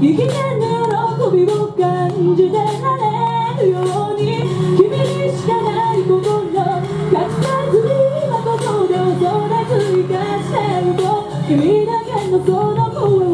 生きて喜びを感じてなれるように君にしかない心隠さずに今ここで恐れず生かしていこ君だけのその声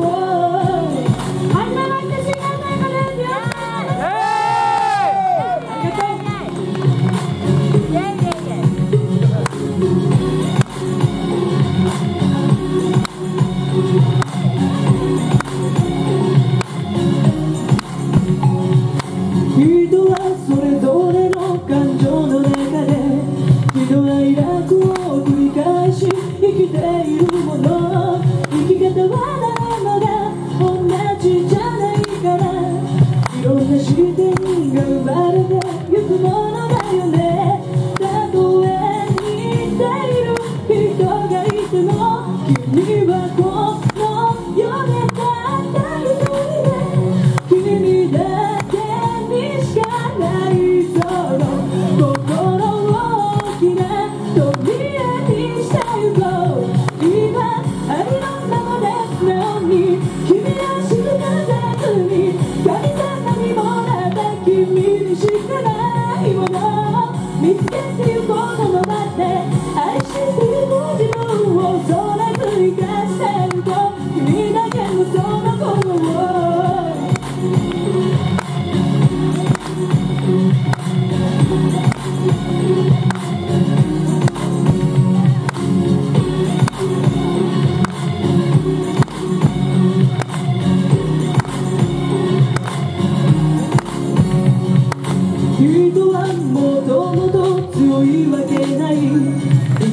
ているもの生き方は誰もが同じじゃないからいろんな視点が生まれてゆくものだよねたとえ似ている人がいても君は You.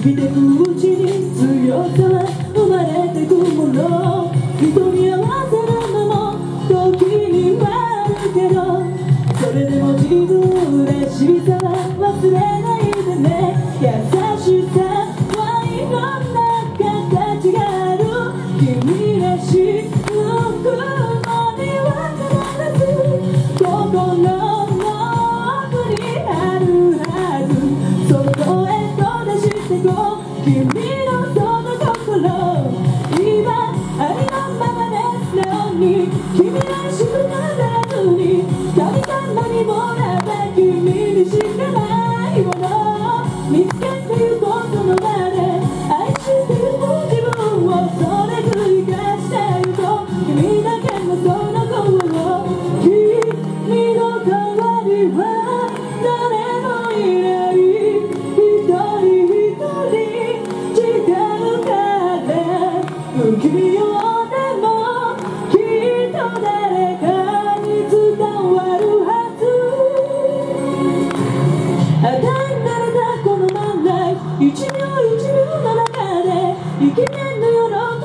見てくうちに強さは生まれてくもの人に合わせるのも時にはあるけどそれでも自分らしさは忘れないでね。優しさはいろんな形がある君らしいぬくもには必ず心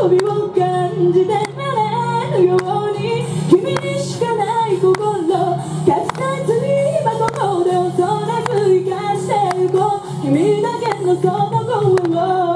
びを感じてなれるように。君にしかない心。勝つに今ここで恐らく生かしていこう。君だけのその声を。